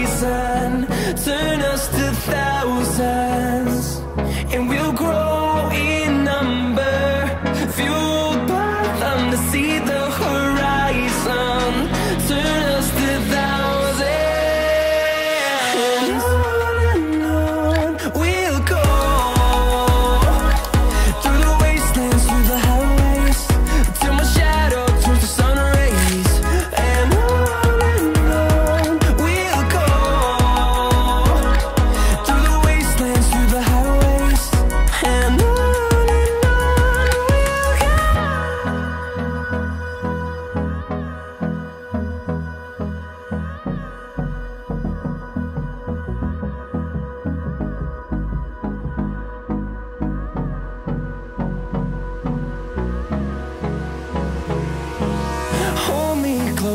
reason.